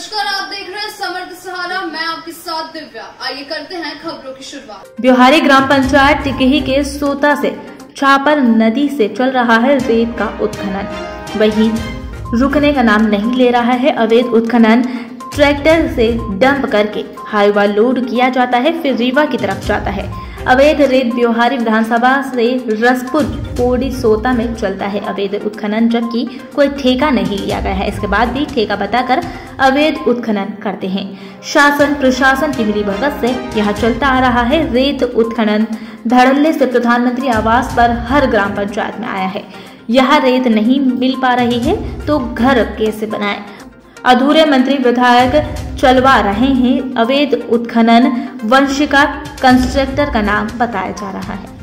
नमस्कार, आप देख रहे हैं समर्थ सहारा। मैं आपके साथ दिव्या। आइए करते हैं खबरों की शुरुआत। ब्योहारी ग्राम पंचायत टिकही के सोता से छापर नदी से चल रहा है रेत का उत्खनन। वहीं रुकने का नाम नहीं ले रहा है अवैध उत्खनन। ट्रैक्टर से डंप करके हाईवा लोड किया जाता है, फिर रीवा की तरफ़ जाता है। अवैध रेत ब्योहारी विधानसभा से रसपुर पोड़ी सोता में चलता है अवैध उत्खनन, जबकि कोई ठेका नहीं लिया गया है। इसके बाद भी ठेका बताकर अवैध उत्खनन करते हैं। शासन, प्रशासन की मिली भगत से यहाँ चलता आ रहा है। रेत उत्खनन धड़ल्ले से प्रधानमंत्री आवास पर हर ग्राम पंचायत में आया है। यह रेत नहीं मिल पा रही है तो घर कैसे बनाए? अधूरे मंत्री विधायक चलवा रहे हैं अवैध उत्खनन वंश का कंस्ट्रक्टर का नाम बताया जा रहा है।